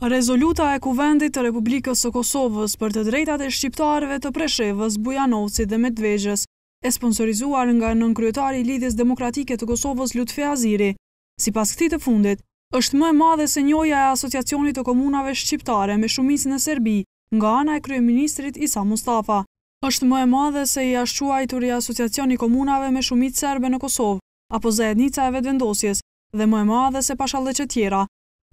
Rezoluta e Kuvendit të Republikës së Kosovës për të drejtat e shqiptarëve të Preshevës, Bujanovcit dhe Medvegjës, e sponsorizuar nga nënkryetari i Lidhjes Demokratike të Kosovës, Lutfi Haziri, sipas këtij të fundit, është më e madhe se njohja e Asociacionit të Komunave Shqiptare me shumicë në Serbi nga ana e kryeministrit Isa Mustafa. Është më e madhe se i ashtuquajturi Asociacion i Komunave me shumicë serbe në Kosovë, apo Zajednica e Vetëvendosjes, dhe më e madhe se pashallëqet tjera.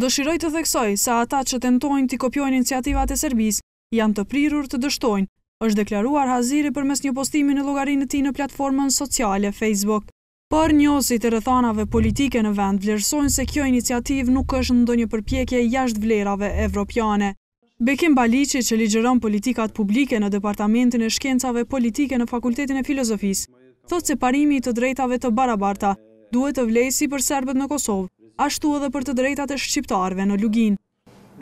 Dëshiroj të theksoj se ata që tentojnë t'i kopjojnë iniciativat e Serbisë janë të prirur të dështojnë, është deklaruar Haziri përmes një postimi në llogarinë e tij në platformën sociale Facebook. Por njohësit e rrethanave politike në vend vlerësojnë se kjo iniciativë nuk është ndonjë përpjekje jashtë vlerave evropiane. Bekim Baliqi që ligjëron politikat publike në Departamentin e Shkencave Politike në Fakultetin e Filozofisë, thotë se parimi i të drejtave të barabarta duhet të vlejë si për serbët në Kosovë, ashtu edhe për të drejtat e shqiptarëve në Luginë.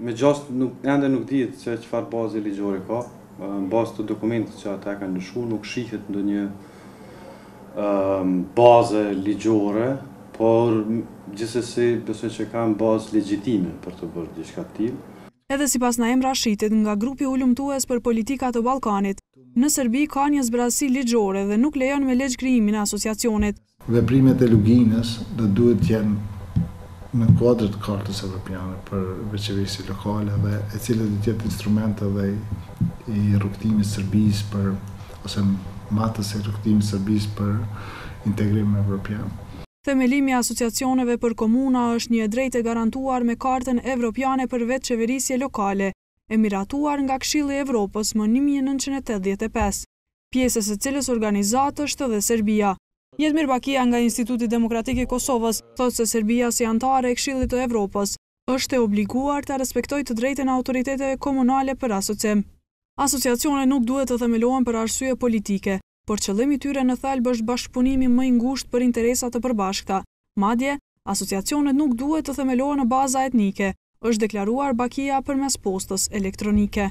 Me gjasë ende nuk dihet se çfarë baze ligjore ka, në bazë të dokumentit që ata e kanë lëshuar nuk shihet ndonjë bazë ligjore, por gjithsesi besoj që kanë bazë legjitime për të bërë diçka të tillë. Edhe sipas Naim Rashitit, nga Grupi hulumtues për politika të Ballkanit, në Serbi ka një zbrazësi ligjore dhe nuk lejohet me ligj krijimin e Asociacionit. Veprimet e Luginës do duhet të jenë në kuadër të Kartës Evropiane për Vetëqeverisje Lokale dhe e cila do të jetë instrument edhe i rrugëtimit të Serbisë për ose matës e rrugëtimit të Serbisë për integrim evropian. Themelimi i asociacioneve për komuna është një e drejtë e garantuar me Kartën Evropiane për Vetëqeverisje Lokale, e miratuar nga Këshilli i Evropës më një mijë e nëntëqind e tetëdhjetë e pesë, pjesë e së cilës organizatë është dhe Serbia. Jetmir Bakija nga Instituti Demokratik i Kosovës, thotë se Serbia si anëtare e Këshillit të Evropës, është e obliguar ta respektojë të drejtën e autoriteteve komunale për asocim. Asociacionet nuk duhet të themelohen për arsye politike, por qëllim i tyre në thelb është bashkëpunimi më i ngushtë për interesa të përbashkëta. Madje, asociacionet nuk duhet të themelohen në baza etnike, është deklaruar Bakija përmes postës elektronike.